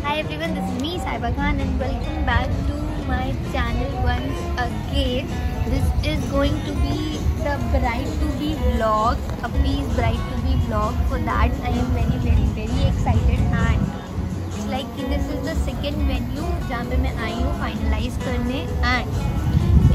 Hi everyone, this is me Saiba Khan and welcome back to my channel once again. This is going to be the bride to be vlog, Appi's bride to be vlog. For that I am very very very excited and it's like this is the second venue जहाँ पे मैं आई हूँ finalize करने and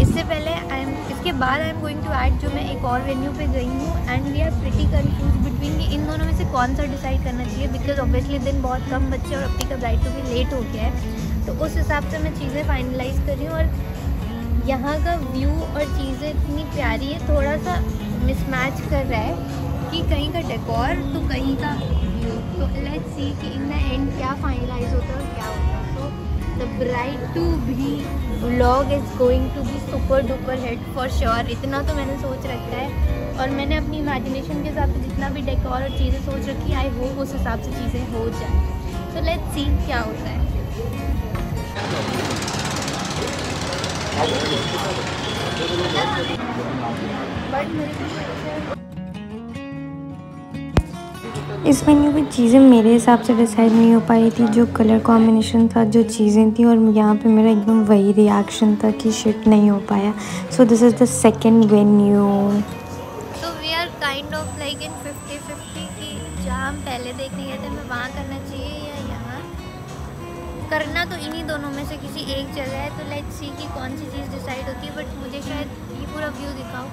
इससे पहले I am इसके बाद I am going to add जो मैं एक और वेन्यू पे गई हूँ and we are pretty confused between कि इन दोनों में से कौन सा डिसाइड करना चाहिए बिकॉज़ ऑब्वियसली दिन बहुत कम बच्चे और अपनी का ब्राइड तो भी लेट हो गया है। तो उस हिसाब से मैं चीज़ें फाइनलाइज कर रही हूँ, और यहाँ का व्यू और चीज़ें इतनी प्यारी है थोड़ा सा मिसमैच कर रहा है कि कहीं का डेकोर तो कहीं का व्यू तो लेट्स सी कि इन द एंड क्या फाइनलाइज होता है और क्या होता है। Bride to be vlog is going to be super duper hit for sure इतना तो मैंने सोच रखा है। और मैंने अपनी इमेजिनेशन के हिसाब से जितना भी डेकोर और चीज़ें सोच रखी आई होप उस हिसाब से चीज़ें हो जाए। तो लेट्स सी क्या होता है। बट मेरे इस मेन्यू में चीज़ें मेरे हिसाब से डिसाइड नहीं हो पाई थी। जो कलर कॉम्बिनेशन था, जो चीज़ें थी और यहाँ पे मेरा एकदम वही रिएक्शन था कि शिट नहीं हो पाया। So this is the second venue तो वी आर देखने गए थे वहाँ करना चाहिए या यहाँ? करना तो इन्हीं दोनों में से किसी एक जगह है तो लेट्स सी कि कौन सी चीज़ डिसाइड होती है बट मुझे शायद ये पूरा व्यू दिखाओ।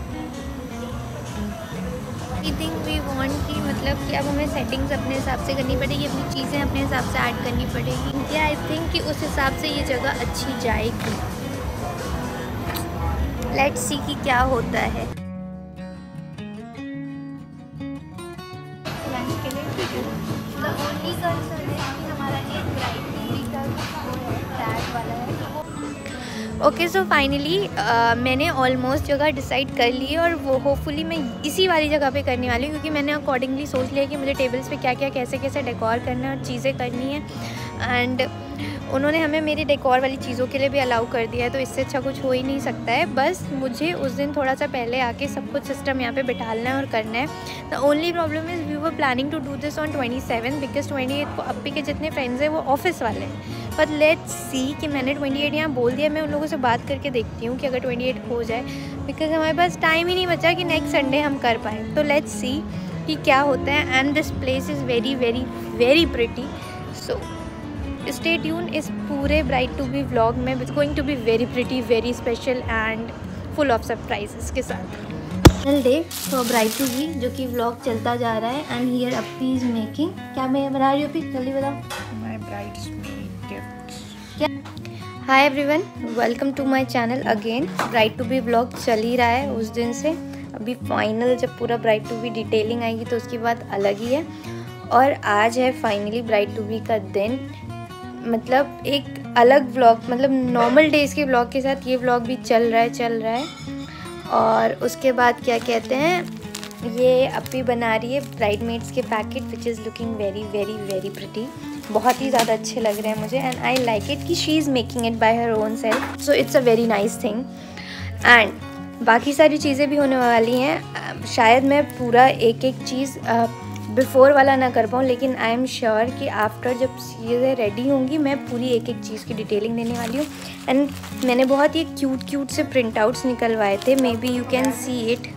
थिंक वी वॉन्ट कि मतलब कि अब हमें सेटिंग्स अपने हिसाब से करनी पड़ेगी, अपनी चीज़ें अपने हिसाब से ऐड करनी पड़ेगी। या आई थिंक कि उस हिसाब से ये जगह अच्छी जाएगी। लेट्स सी कि क्या होता है। हमारा एक ब्राइड का वो है टैग वाला है। ओके सो फाइनली मैंने ऑलमोस्ट जगह डिसाइड कर ली है और वो होपफुली मैं इसी वाली जगह पे करने वाली हूँ क्योंकि मैंने अकॉर्डिंगली सोच लिया कि मुझे टेबल्स पे क्या क्या कैसे कैसे डेकोर करना है और चीज़ें करनी है। एंड उन्होंने हमें मेरी डेकोर वाली चीज़ों के लिए भी अलाउ कर दिया है तो इससे अच्छा कुछ हो ही नहीं सकता है। बस मुझे उस दिन थोड़ा सा पहले आके सब कुछ सिस्टम यहाँ पे बिठालना है और करना है। The only problem is we were planning to do this on twenty seven because twenty eight को अप्पी के जितने फ्रेंड्स हैं वो ऑफ़िस वाले हैं। बट लेट्स सी कि मैंने ट्वेंटी एट यहाँ बोल दिया, मैं उन लोगों से बात करके देखती हूँ कि अगर ट्वेंटी एट हो जाए। बिकॉज़ हमारे पास टाइम ही नहीं बचा कि नेक्स्ट संडे हम कर पाएँ। तो लेट्स सी कि क्या होता है। And this place is very very very pretty so stay tune इस पूरे ब्राइट टू बी व्लॉग में it's going to be very pretty very special and full of surprises के साथ final day for bride to be जो कि vlog चलता जा रहा है एंड हियर अप्पी इज़ मेकिंग क्या मैं बना रही हूँ जल्दी बताओ। My bridesmaid gifts. क्या? Hi everyone welcome to my channel again bride to be vlog चल ही रहा है उस दिन से। अभी फाइनल जब पूरा ब्राइट टू बी डिटेलिंग आएगी तो उसकी बात अलग ही है। और आज है फाइनली ब्राइट टू बी का दिन। मतलब एक अलग व्लॉग मतलब नॉर्मल डेज़ के व्लॉग के साथ ये व्लॉग भी चल रहा है, चल रहा है। और उसके बाद क्या कहते हैं, ये अप्पी बना रही है ब्राइडमेड्स के packet which is looking very very very pretty बहुत ही ज़्यादा अच्छे लग रहे हैं मुझे एंड आई लाइक इट कि she is making it by her own self so it's a very nice thing and बाकी सारी चीज़ें भी होने वाली हैं। शायद मैं पूरा एक एक चीज़ बिफ़ोर वाला ना कर पाऊँ, लेकिन आई एम श्योर कि आफ्टर जब चीज़ें रेडी होंगी, मैं पूरी एक एक चीज़ की डिटेलिंग देने वाली हूँ। एंड मैंने बहुत ही क्यूट क्यूट से प्रिंट आउट्स निकलवाए थे maybe you can see it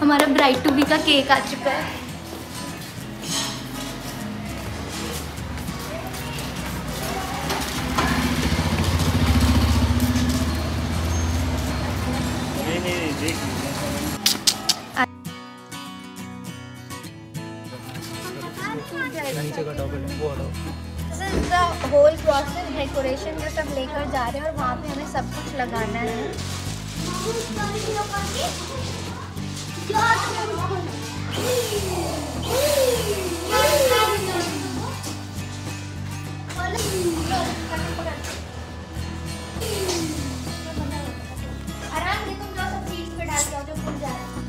हमारा ब्राइट टू बी का केक आ चुका है। डेकोरेशन जो सब लेकर जा रहे हैं और वहाँ पे हमें सब कुछ लगाना है। आराम से तुम जाओ सब सीट पे डाल जो एक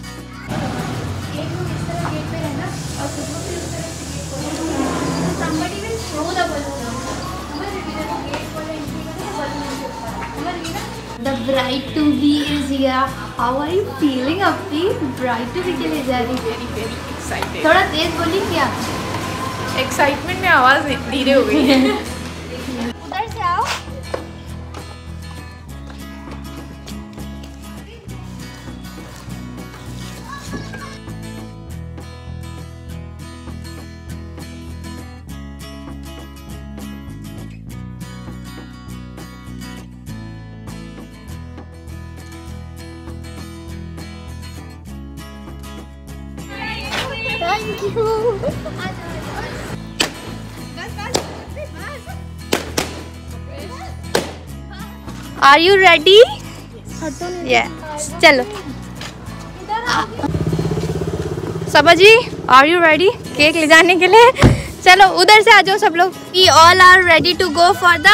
ब्राइट टू बी इज़ गया हाउ आर यू फीलिंग अपनी ब्राइट टू बी के लिए जा रही वेरी थोड़ा तेज बोली क्या? एक्साइटमेंट में आवाज़ धीरे हो गई है। यू आर यू रेडी चलो। Saba ji are you ready cake ले जाने के लिए। चलो उधर से आ जाओ सब लोग। We all are ready to go for the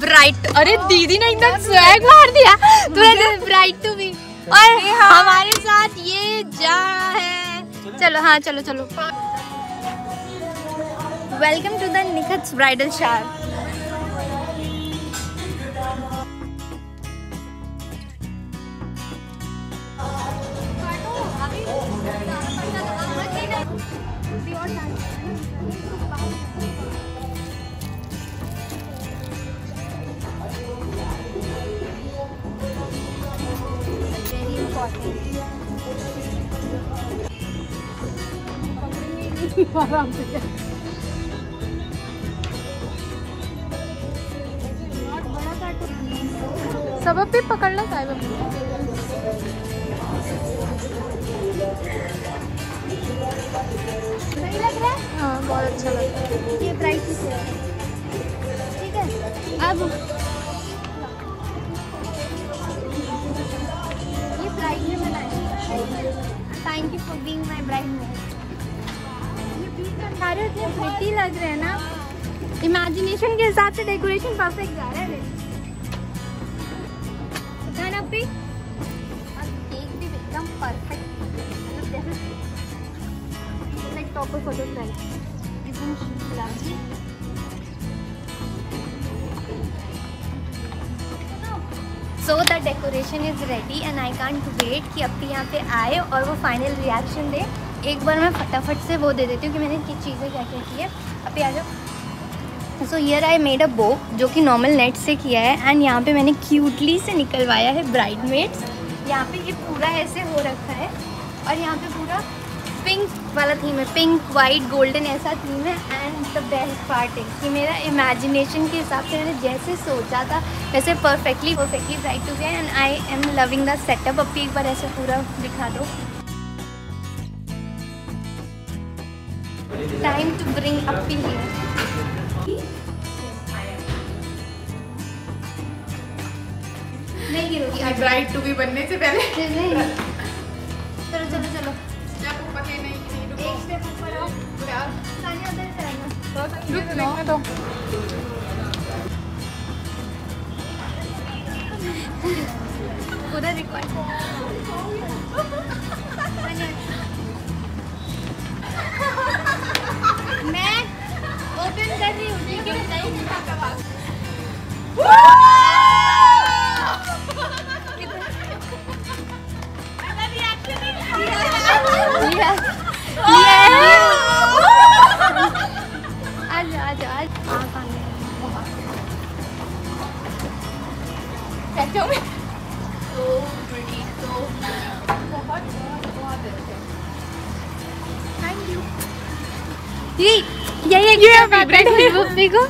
bride अरे दीदी ने एकदम स्वैग मार दिया। तूने ब्राइट टू बी और हमारे साथ ये जा है चलो हाँ चलो चलो। Welcome to the Nikhat bridal shower सब भी पकड़ना साहब सही लग रहा है? हाँ बहुत अच्छा लग रहा है। प्रिटी लग रहे हैं ना? इमेजिनेशन के हिसाब से डेकोरेशन परफेक्ट जा रहा है? So, the decoration is ready and I can't wait कि अब यहाँ पे आए और वो फाइनल रिएक्शन दे। एक बार मैं फटाफट से वो दे देती हूँ कि मैंने किस चीज़ें क्या क्या की है। अभी आ जाओ। सो ईयर आई मेड अ बो जो कि नॉर्मल नेट से किया है एंड यहाँ पे मैंने क्यूटली से निकलवाया है ब्राइड मेड्स यहाँ पे ये पूरा ऐसे हो रखा है, और यहाँ पे पूरा पिंक वाला थीम है पिंक वाइट गोल्डन ऐसा थीम है एंड द बेस्ट पार्ट है कि मेरा इमेजिनेशन के हिसाब से मैंने जैसे सोचा था, वैसे परफेक्टली परफेक्टली ब्राइट टू गया and I'm loving the setup अब एक बार ऐसे पूरा दिखा दो। टाइम टू ब्रिंग अप नहीं गिरोगी ब्राइड टू बी बनने से पहले। नहीं चलो चलो चलो स्टेप ऊपर के नहीं नहीं रुको। एक स्टेप ऊपर आओ। यार। सानिया उधर आना रुक देखने दो। पूरा रिकॉर्ड ओपन कर रही हूँ ठीक है आज यही एक ये बात है खुशबू को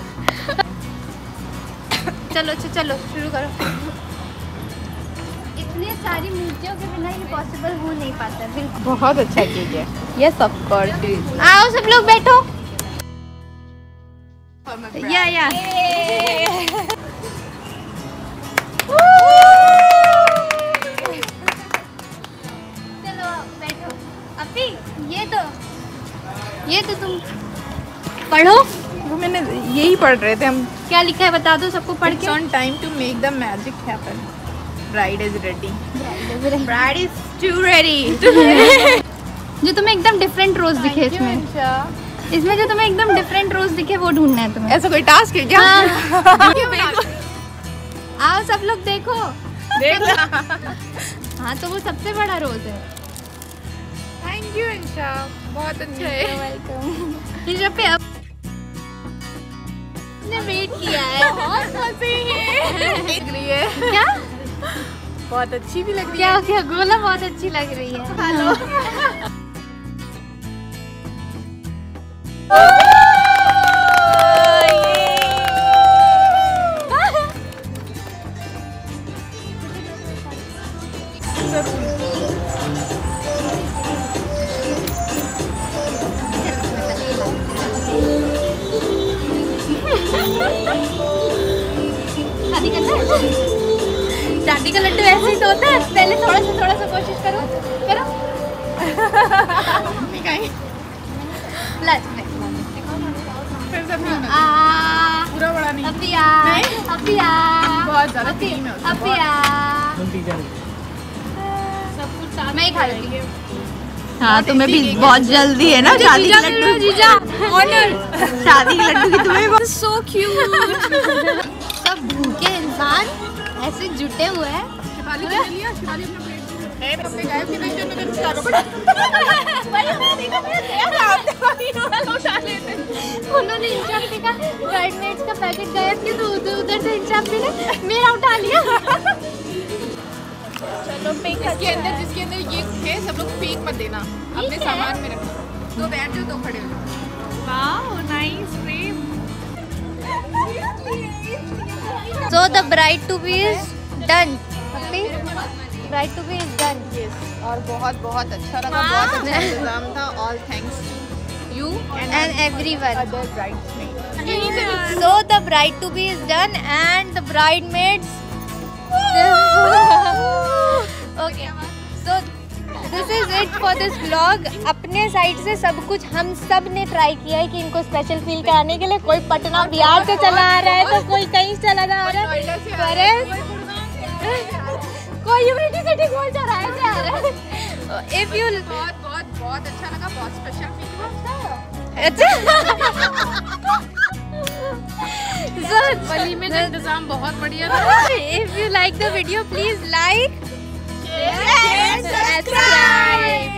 चलो अच्छा चलो शुरू करो। इतने सारी मूर्तियों के बिना ये पॉसिबल हो नहीं पाता बिल्कुल। बहुत अच्छा केक है। यस ऑफ़ कोर्स आओ सब लोग बैठो। या या चलो बैठो। अभी ये तो ये तो तुम पढ़ो। वो मैंने यही पढ़ रहे थे हम क्या लिखा है बता दो सबको पढ़ के। on time to make the magic happen. Bride is ready. Bride is too ready. जो तुम्हें एकदम डिफरेंट रोज दिखे इसमें। इसमें जो तुम्हें एकदम डिफरेंट रोज दिखे वो ढूंढना है तुम्हें। ऐसा कोई टास्क है क्या? आओ सब लोग देखो। देख। हाँ तो वो सबसे बड़ा रोज है। थैंक यू इंशा बहुत अच्छा। है वेलकम पे अब उसने वेट किया है? बहुत मज़े हैं। है। क्या? बहुत अच्छी भी लग रही क्या क्या गोला बहुत अच्छी लग रही है। हेलो। शादी करना है शादी का लड्डू ऐसे ही तो होता है। पहले थोड़ा सा थोड़ा सा कोशिश करो। करो। फिर से पूरा बड़ा नहीं। अपिया अपिया बहुत ज़्यादा क्रीम है। उसमें, अपिया मैं ही खा लेती हाँ। तुम्हें भी बहुत जल्दी है ना शादी के लड्डू। जीजा। ऑनर शादी के लड्डू की तुम्हें सो क्यूट सब भूखे इंसान ऐसे जुटे हुए हैं। ने? को उन्होंने इंचाप देखा ब्राइडमेड्स का पैकेट गायब किया तो उधर उधर से इंचाप मिले मेरा उठा लिया। चलो पिंक इसके अंदर जिसके अंदर ये थे सब लोग फेंक मत देना। अपने सामान में रखो। दो बैठ जाओ तो खड़े हो wow nice So the bride to be is done. Bride to be is done. और बहुत बहुत अच्छा लगा हाँ। बहुत अच्छा इंतज़ाम था all thanks you And and everyone. Other bridesmaid So the bride to be is done and the bridesmaids. okay. This is it for this vlog. अपने साइड से सब कुछ हम सबने ट्राई किया है कि इनको स्पेशल फील कराने के लिए कोई पटना बिहार से चला आ रहा है तो कोई कहीं से चला जा रहा है। कोई यूनिटी सिटी गोल चौराहे से आ रहा है इफ़ यू बहुत बहुत बहुत अच्छा लगा बहुत स्पेशल फील हुआ। अच्छा। So वलीमे इंतज़ाम बहुत बढ़िया था। If you like the video please like Subscribe!